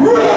Real